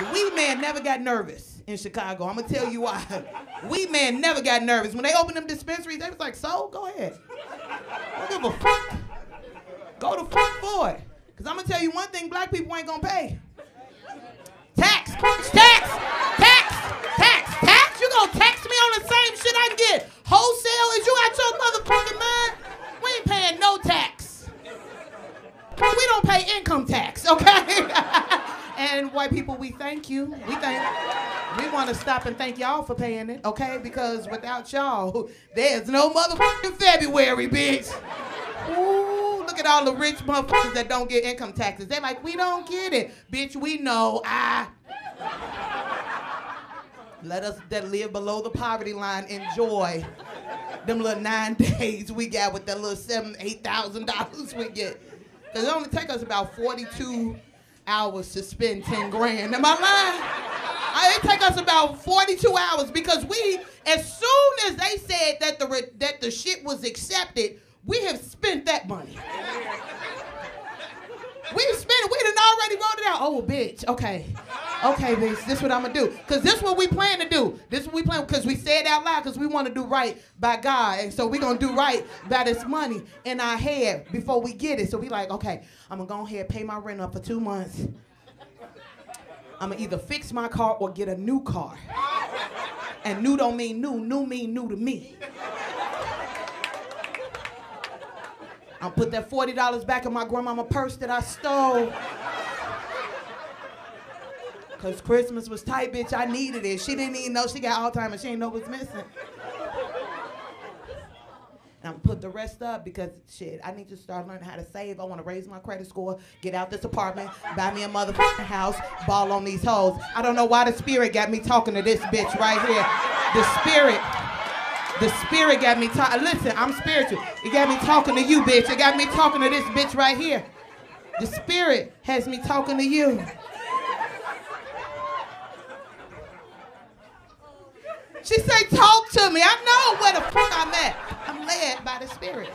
The weed man never got nervous in Chicago. I'm gonna tell you why. Weed man never got nervous. When they opened them dispensaries, they was like, so go ahead. Don't give a fuck. Go to fuck for it. Cause I'm gonna tell you one thing black people ain't gonna pay. Tax, tax, tax, tax, tax. You gonna tax me on the same shit I get wholesale as you out your motherfucking mind? We ain't paying no tax. We don't pay income tax, okay? white people, we thank you. We thank. We want to stop and thank y'all for paying it, okay? Because without y'all, there's no motherfucking February, bitch. Ooh, look at all the rich motherfuckers that don't get income taxes. They're like, we don't get it. Bitch, we know. I. Let us that live below the poverty line enjoy them little nine days we got with that little seven, eight thousand dollars we get. Cause it only take us about 42 hours to spend 10 grand. Am I lying? Uh, It take us about 42 hours because we, as soon as they said that the re- that the shit was accepted, we have spent that money. We've spent it. We done already wrote it out. Oh, bitch. Okay. Okay. This is what I'm gonna do. Cause this is what we plan to do. This is what we plan. Cause we say it out loud. Cause we want to do right by God. And so we gonna do right by this money in our head before we get it. So we like, okay, I'm gonna go ahead pay my rent up for two months. I'm gonna either fix my car or get a new car. And new don't mean new. New mean new to me. I'll put that $40 back in my grandmama purse that I stole. Cause Christmas was tight, bitch. I needed it. She didn't even know she got Alzheimer's. She didn't know what's missing. And I'm to put the rest up because shit, I need to start learning how to save. I want to raise my credit score, get out this apartment, buy me a motherfucking house, ball on these hoes. I don't know why the spirit got me talking to this bitch right here. The spirit. The spirit got me talking. Listen, I'm spiritual. It got me talking to you, bitch. It got me talking to this bitch right here. The spirit has me talking to you. She say, talk to me. I know where the fuck I'm at. I'm led by the spirit.